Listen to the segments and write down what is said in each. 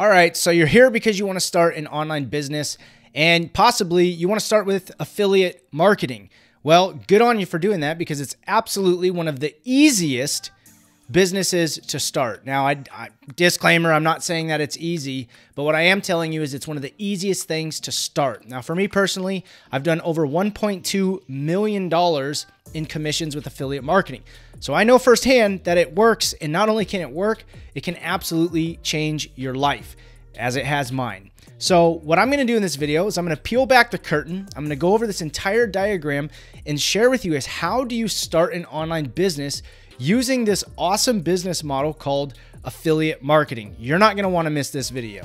All right, so you're here because you want to start an online business and possibly you want to start with affiliate marketing. Well, good on you for doing that because it's absolutely one of the easiest businesses to start. Now, I, I, disclaimer, I'm not saying that it's easy, but what I am telling you is it's one of the easiest things to start. Now, for me personally, I've done over 1.2 million dollars in commissions with affiliate marketing. So I know firsthand that it works, and not only can it work, it can absolutely change your life as it has mine. So what I'm going to do in this video is I'm going to peel back the curtain. I'm going to go over this entire diagram and share with you is how do you start an online business using this awesome business model called affiliate marketing. You're not going to want to miss this video.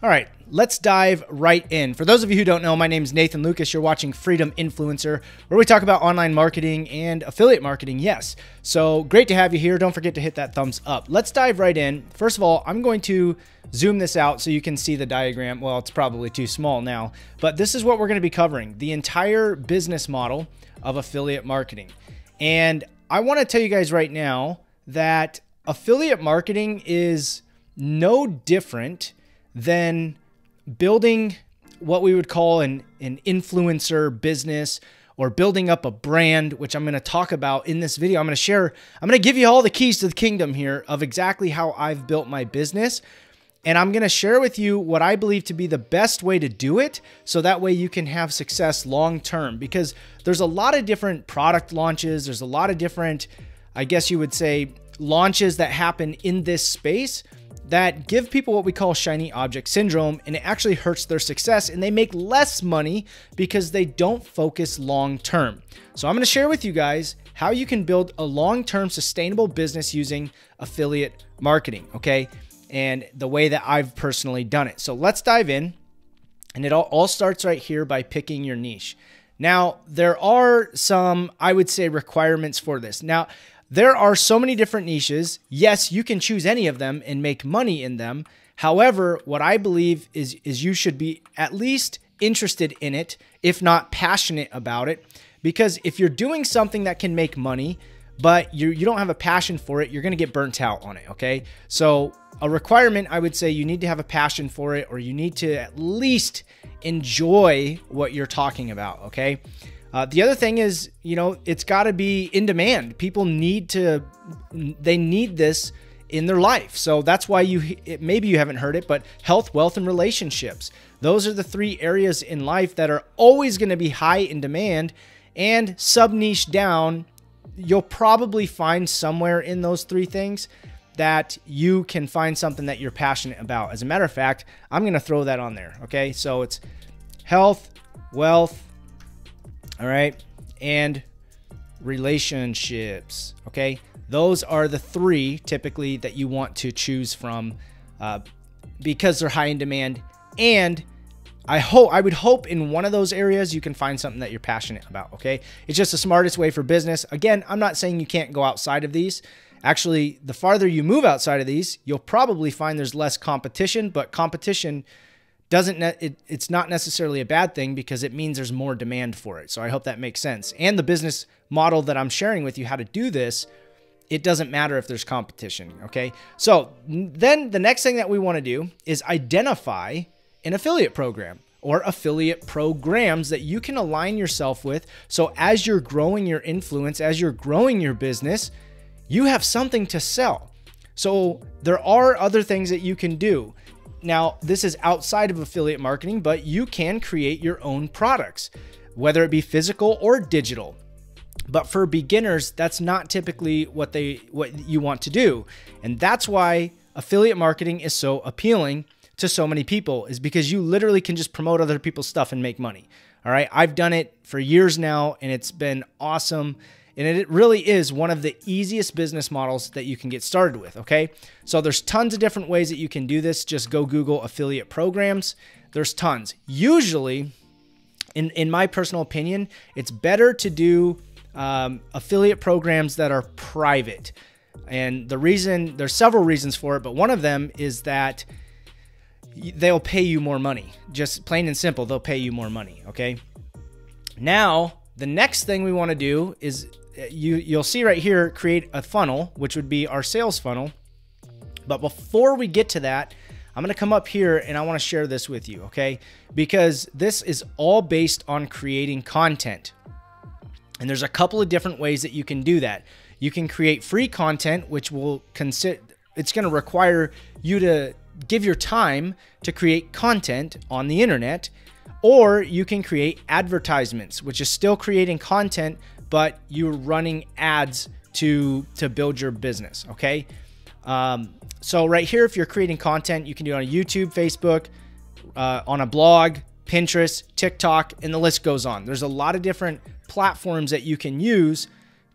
All right, let's dive right in. For those of you who don't know, my name is Nathan Lucas. You're watching Freedom Influencer, where we talk about online marketing and affiliate marketing. Yes. So great to have you here. Don't forget to hit that thumbs up. Let's dive right in. First of all, I'm going to zoom this out so you can see the diagram. Well, it's probably too small now, but this is what we're going to be covering the entire business model of affiliate marketing. And I want to tell you guys right now that affiliate marketing is no different than building what we would call an, an influencer business or building up a brand, which I'm going to talk about in this video. I'm going to share, I'm going to give you all the keys to the kingdom here of exactly how I've built my business. And I'm going to share with you what I believe to be the best way to do it so that way you can have success long term because there's a lot of different product launches, there's a lot of different I guess you would say launches that happen in this space that give people what we call shiny object syndrome and it actually hurts their success and they make less money because they don't focus long term. So I'm going to share with you guys how you can build a long-term sustainable business using affiliate marketing, okay? And the way that I've personally done it. So let's dive in. And it all, all starts right here by picking your niche. Now, there are some, I would say, requirements for this. Now, there are so many different niches. Yes, you can choose any of them and make money in them. However, what I believe is is you should be at least interested in it, if not passionate about it, because if you're doing something that can make money, but you you don't have a passion for it, you're going to get burnt out on it, okay? So, a requirement I would say you need to have a passion for it or you need to at least enjoy what you're talking about, okay? Uh, the other thing is, you know, it's got to be in demand. People need to, they need this in their life. So that's why you, it, maybe you haven't heard it, but health, wealth, and relationships. Those are the three areas in life that are always going to be high in demand and sub niche down. You'll probably find somewhere in those three things that you can find something that you're passionate about. As a matter of fact, I'm going to throw that on there. Okay. So it's health, wealth, all right, and relationships. Okay, those are the three typically that you want to choose from uh, because they're high in demand. And I hope I would hope in one of those areas you can find something that you're passionate about. Okay, it's just the smartest way for business. Again, I'm not saying you can't go outside of these. Actually, the farther you move outside of these, you'll probably find there's less competition, but competition doesn't it, it's not necessarily a bad thing because it means there's more demand for it. So I hope that makes sense. And the business model that I'm sharing with you how to do this, it doesn't matter if there's competition, okay? So then the next thing that we want to do is identify an affiliate program or affiliate programs that you can align yourself with. So as you're growing your influence, as you're growing your business, you have something to sell. So there are other things that you can do. Now, this is outside of affiliate marketing, but you can create your own products, whether it be physical or digital. But for beginners, that's not typically what they what you want to do. And that's why affiliate marketing is so appealing to so many people is because you literally can just promote other people's stuff and make money. All right? I've done it for years now and it's been awesome. And it really is one of the easiest business models that you can get started with, okay? So there's tons of different ways that you can do this. Just go Google affiliate programs. There's tons. Usually, in, in my personal opinion, it's better to do um, affiliate programs that are private. And the reason, there's several reasons for it, but one of them is that they'll pay you more money. Just plain and simple, they'll pay you more money. Okay. Now, the next thing we want to do is you you'll see right here create a funnel, which would be our sales funnel. But before we get to that, I'm going to come up here and I want to share this with you, okay? Because this is all based on creating content. And there's a couple of different ways that you can do that. You can create free content, which will consider it's going to require you to give your time to create content on the internet, or you can create advertisements, which is still creating content, but you're running ads to to build your business. Okay. Um, so right here, if you're creating content, you can do it on YouTube, Facebook, uh, on a blog, Pinterest, TikTok, and the list goes on. There's a lot of different platforms that you can use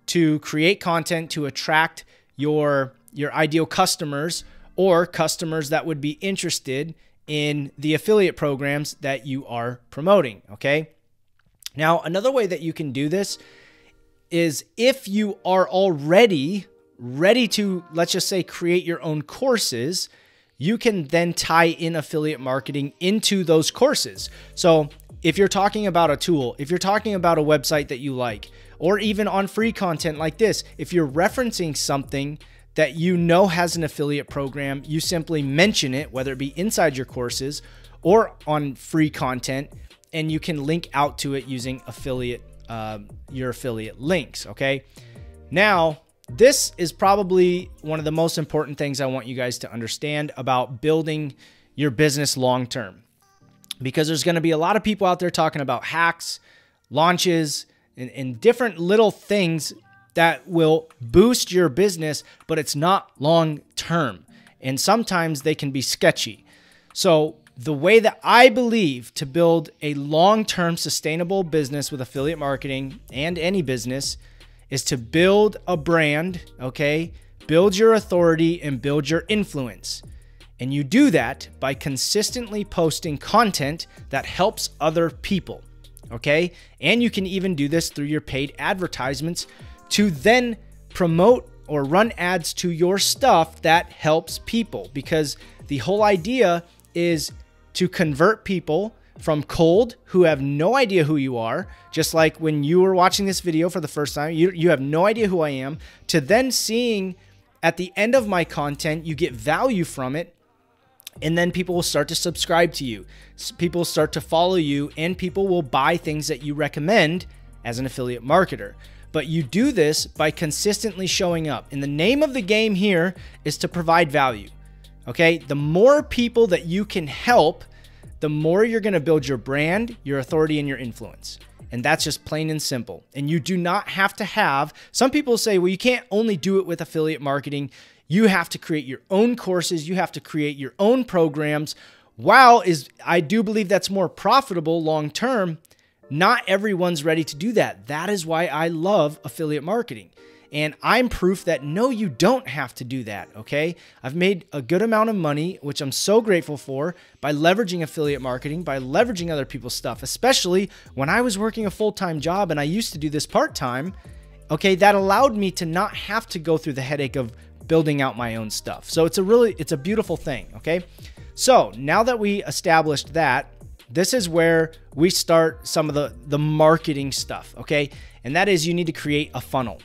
to create content to attract your your ideal customers or customers that would be interested in the affiliate programs that you are promoting, okay? Now, another way that you can do this is if you are already ready to, let's just say, create your own courses, you can then tie in affiliate marketing into those courses. So, if you're talking about a tool, if you're talking about a website that you like, or even on free content like this, if you're referencing something that you know has an affiliate program, you simply mention it, whether it be inside your courses or on free content, and you can link out to it using affiliate uh, your affiliate links. Okay. Now, this is probably one of the most important things I want you guys to understand about building your business long term. Because there's going to be a lot of people out there talking about hacks, launches, and, and different little things that will boost your business, but it's not long term. And sometimes they can be sketchy. So, the way that I believe to build a long term sustainable business with affiliate marketing and any business is to build a brand, okay? Build your authority and build your influence. And you do that by consistently posting content that helps other people, okay? And you can even do this through your paid advertisements to then promote or run ads to your stuff that helps people because the whole idea is to convert people from cold who have no idea who you are, just like when you were watching this video for the first time, you, you have no idea who I am, to then seeing at the end of my content, you get value from it. And then people will start to subscribe to you. People start to follow you, and people will buy things that you recommend as an affiliate marketer. But you do this by consistently showing up. And the name of the game here is to provide value. Okay. The more people that you can help, the more you're going to build your brand, your authority, and your influence. And that's just plain and simple. And you do not have to have, some people say, well, you can't only do it with affiliate marketing. You have to create your own courses, you have to create your own programs. While is I do believe that's more profitable long term, not everyone's ready to do that. That is why I love affiliate marketing. And I'm proof that no, you don't have to do that, okay? I've made a good amount of money, which I'm so grateful for, by leveraging affiliate marketing, by leveraging other people's stuff, especially when I was working a full time job and I used to do this part time, okay? That allowed me to not have to go through the headache of building out my own stuff. So it's a really, it's a beautiful thing, okay? So now that we established that, this is where we start some of the the marketing stuff okay and that is you need to create a funnel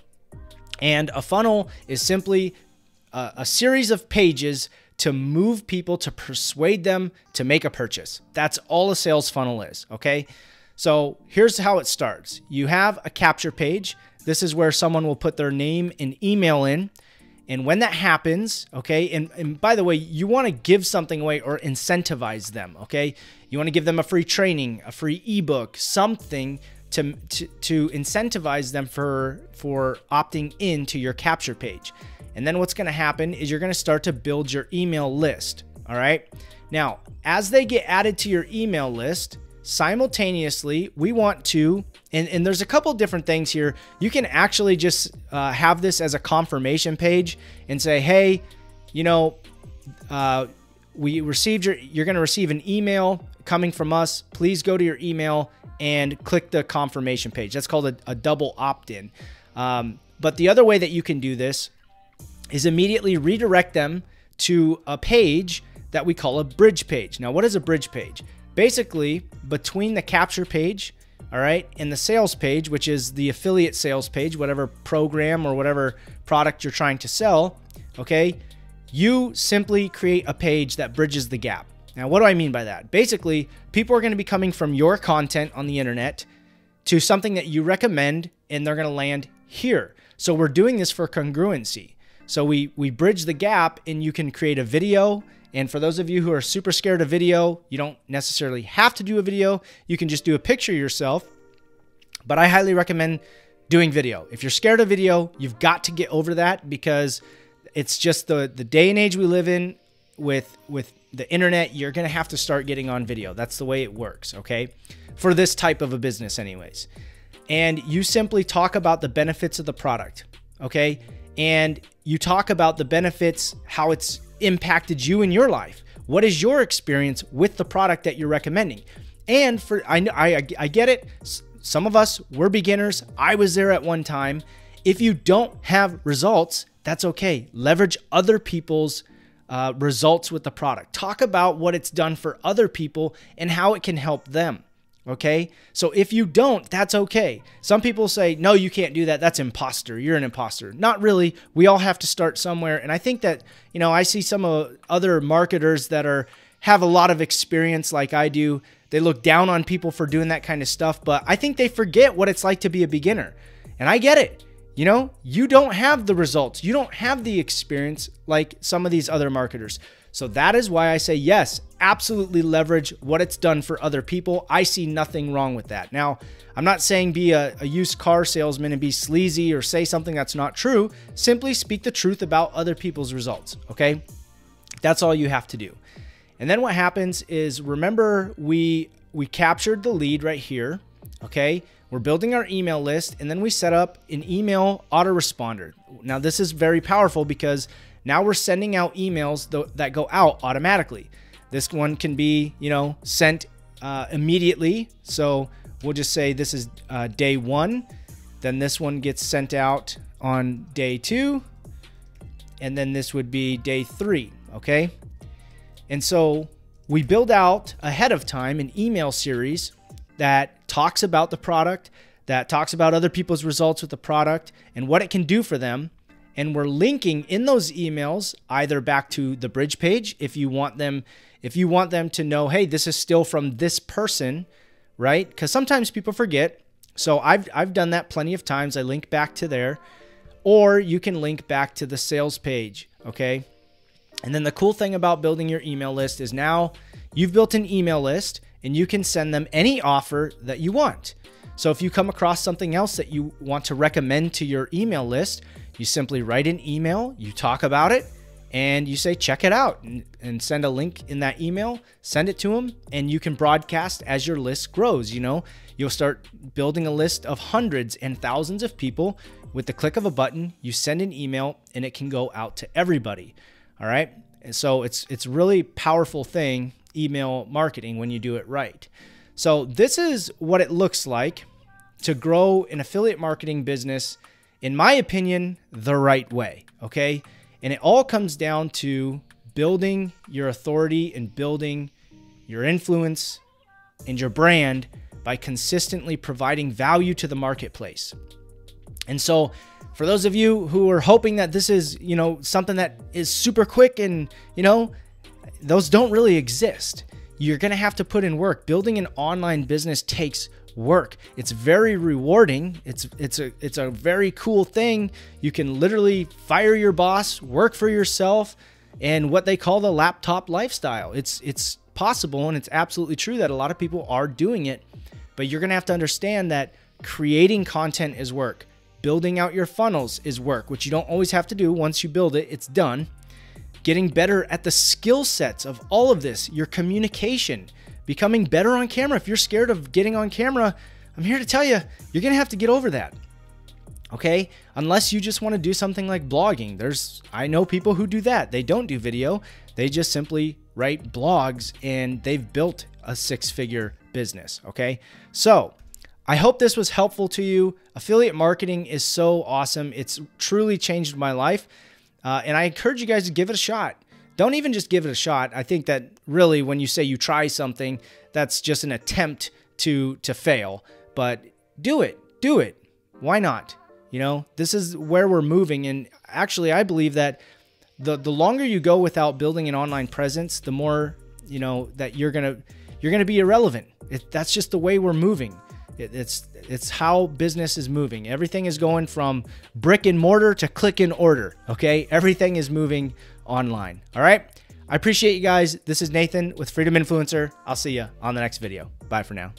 and a funnel is simply a, a series of pages to move people to persuade them to make a purchase. That's all a sales funnel is, okay? So here's how it starts you have a capture page. This is where someone will put their name and email in. And when that happens, okay, and, and by the way, you want to give something away or incentivize them, okay? You want to give them a free training, a free ebook, something to, to, to incentivize them for, for opting into your capture page. And then what's going to happen is you're going to start to build your email list. All right. Now, as they get added to your email list, simultaneously, we want to, and, and there's a couple different things here. You can actually just uh, have this as a confirmation page and say, hey, you know, uh, we received your, you're going to receive an email coming from us. Please go to your email and click the confirmation page. That's called a, a double opt in. Um, but the other way that you can do this is immediately redirect them to a page that we call a bridge page. Now, what is a bridge page? Basically, between the capture page, all right, and the sales page, which is the affiliate sales page, whatever program or whatever product you're trying to sell, okay, you simply create a page that bridges the gap. Now, what do I mean by that? Basically, people are going to be coming from your content on the internet to something that you recommend, and they're going to land here. So we're doing this for congruency. So we we bridge the gap, and you can create a video. And for those of you who are super scared of video, you don't necessarily have to do a video. You can just do a picture yourself. But I highly recommend doing video. If you're scared of video, you've got to get over that because it's just the the day and age we live in with with the internet. You're gonna have to start getting on video. That's the way it works. Okay, for this type of a business, anyways. And you simply talk about the benefits of the product. Okay, and you talk about the benefits, how it's impacted you in your life. What is your experience with the product that you're recommending? And for I I I get it. Some of us we're beginners. I was there at one time. If you don't have results, that's okay. Leverage other people's uh, results with the product. Talk about what it's done for other people and how it can help them. Okay. So if you don't, that's okay. Some people say, no, you can't do that. That's imposter. You're an imposter. Not really. We all have to start somewhere. And I think that, you know, I see some of other marketers that are, have a lot of experience like I do. They look down on people for doing that kind of stuff, but I think they forget what it's like to be a beginner. And I get it. You know, you don't have the results, you don't have the experience like some of these other marketers. So that is why I say yes, absolutely leverage what it's done for other people. I see nothing wrong with that. Now, I'm not saying be a, a, used car salesman and be sleazy or say something that's not true. Simply speak the truth about other people's results, okay? That's all you have to do. And then what happens is remember we we captured the lead right here, okay? We're building our email list and then we set up an email autoresponder. Now, this is very powerful because now we're sending out emails that go out automatically. This one can be, you know, sent uh, immediately. So we'll just say this is uh, day one. Then this one gets sent out on day two. And then this would be day three. Okay. And so we build out ahead of time an email series that talks about the product, that talks about other people's results with the product and what it can do for them. And we're linking in those emails either back to the bridge page if you want them if you want them to know, hey, this is still from this person, right? Because sometimes people forget. So I've I've done that plenty of times. I link back to there. Or you can link back to the sales page, okay? And then the cool thing about building your email list is now you've built an email list and you can send them any offer that you want. So if you come across something else that you want to recommend to your email list, you simply write an email, you talk about it, and you say, check it out and, send a link in that email, send it to them, and you can broadcast as your list grows. You know, you'll start building a list of hundreds and thousands of people with the click of a button. You send an email and it can go out to everybody. All right. And so it's it's really powerful thing email marketing when you do it right. So, this is what it looks like to grow an affiliate marketing business, in my opinion, the right way. Okay. And it all comes down to building your authority and building your influence and your brand by consistently providing value to the marketplace. And so, for those of you who are hoping that this is, you know, something that is super quick and, you know, those don't really exist. You're going to have to put in work. Building an online business takes work. It's very rewarding. It's it's a it's a very cool thing. You can literally fire your boss, work for yourself, and what they call the laptop lifestyle. It's it's possible and it's absolutely true that a lot of people are doing it, but you're going to have to understand that creating content is work. Building out your funnels is work, which you don't always have to do. Once you build it, it's done getting better at the skill sets of all of this, your communication, becoming better on camera. If you're scared of getting on camera, I'm here to tell you, you're going to have to get over that. Okay? Unless you just want to do something like blogging. There's I know people who do that. They don't do video. They just simply write blogs and they've built a six-figure business, okay? So, I hope this was helpful to you. Affiliate marketing is so awesome. It's truly changed my life. Uh, and I encourage you guys to give it a shot. don't even just give it a shot. I think that really when you say you try something, that's just an attempt to to fail. But do it. Do it. Why not? You know, this is where we're moving and actually I believe that the the longer you go without building an online presence, the more, you know, that you're to you're to be irrelevant. It, that's just the way we're moving. It, it's it's how business is moving. Everything is going from brick and mortar to click and order. Okay, everything is moving online. All right. I appreciate you guys. This is Nathan with Freedom Influencer. I'll see you on the next video. Bye for now.